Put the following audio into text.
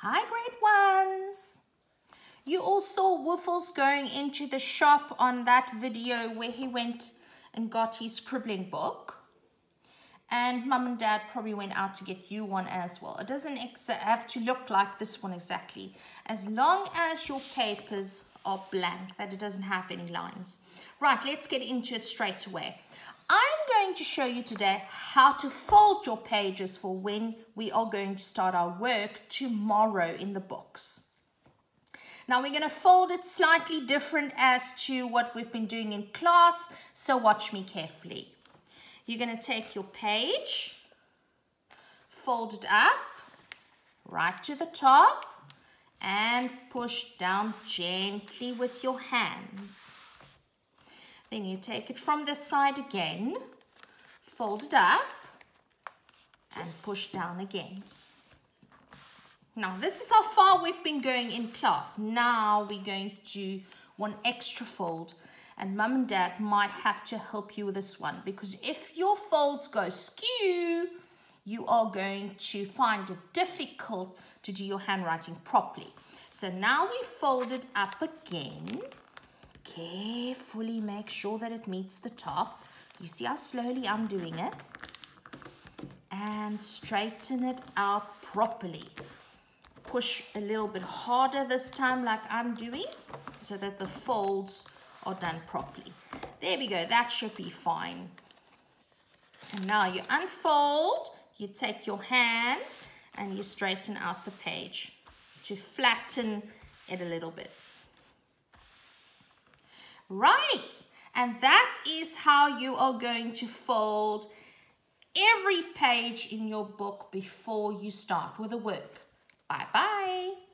Hi, grade ones. You all saw Woofles going into the shop on that video where he went and got his scribbling book. And mum and dad probably went out to get you one as well. It doesn't have to look like this one exactly. As long as your papers are blank, that it doesn't have any lines. Right, let's get into it straight away. I'm going to show you today how to fold your pages for when we are going to start our work tomorrow in the books. Now we're going to fold it slightly different as to what we've been doing in class, so watch me carefully. You're going to take your page, fold it up, right to the top, and push down gently with your hands. Then you take it from this side again, fold it up, and push down again. Now, this is how far we've been going in class. Now we're going to do one extra fold and mum and dad might have to help you with this one because if your folds go skew, you are going to find it difficult to do your handwriting properly. So now we fold it up again. Carefully make sure that it meets the top. You see how slowly I'm doing it? And straighten it out properly. Push a little bit harder this time like I'm doing so that the folds are done properly. There we go, that should be fine. And now you unfold, you take your hand and you straighten out the page to flatten it a little bit. Right, and that is how you are going to fold every page in your book before you start with the work. Bye-bye.